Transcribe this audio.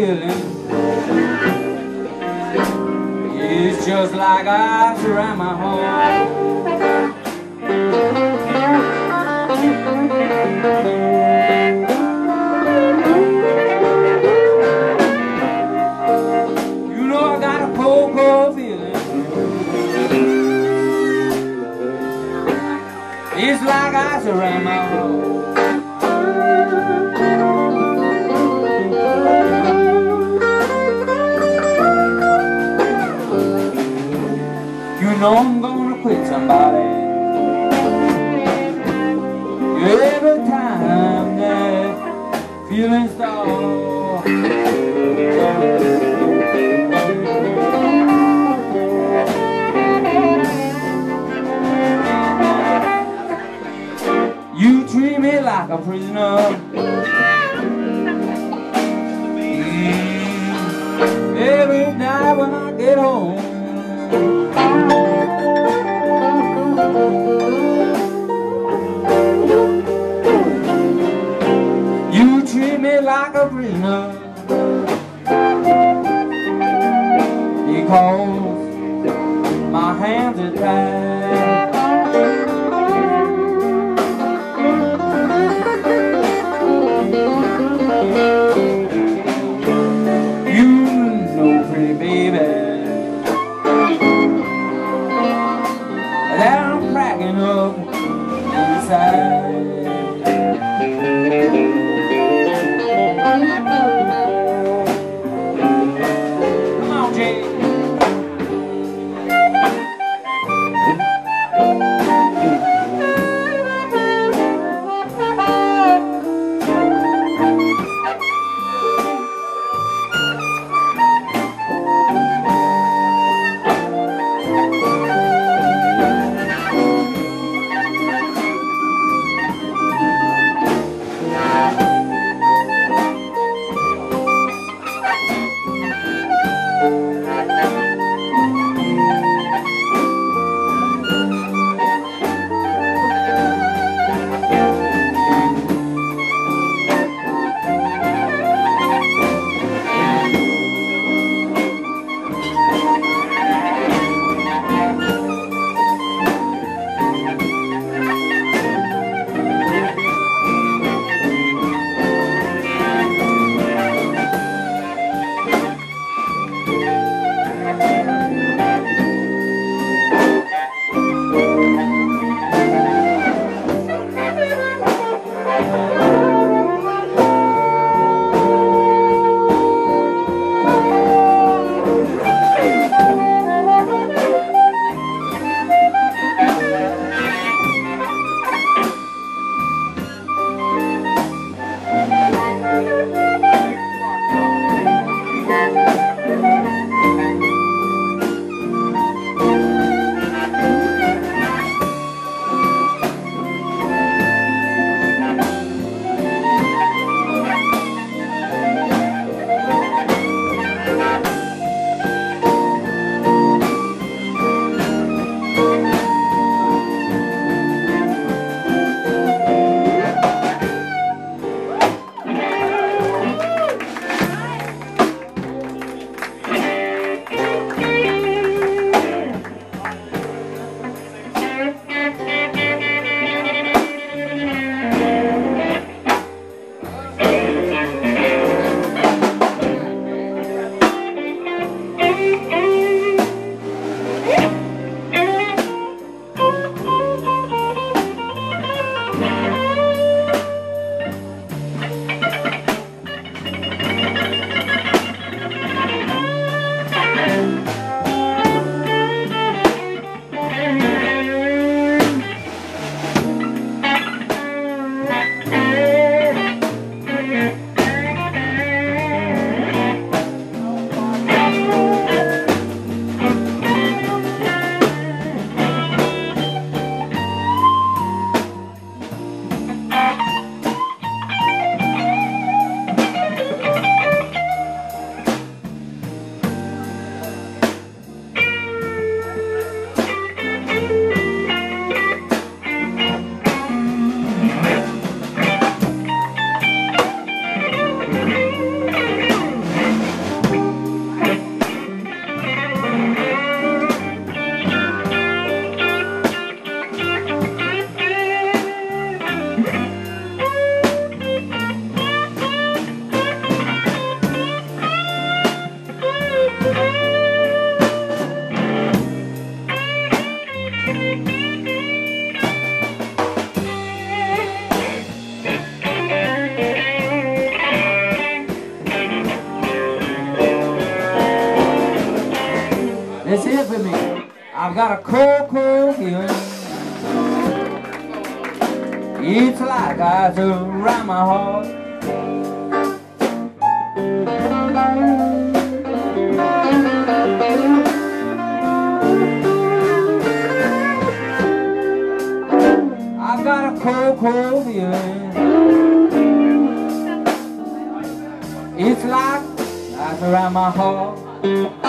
feeling. It's just like ice around my heart You know I got a cold, cold feeling. It's like ice around my heart know I'm gonna quit somebody Every time that feeling starts You treat me like a prisoner Every night when I get home You treat me like a prisoner I've got a cold, cold feeling. It's like ice around my heart. I've got a cold, cold feeling. It's like ice around my heart.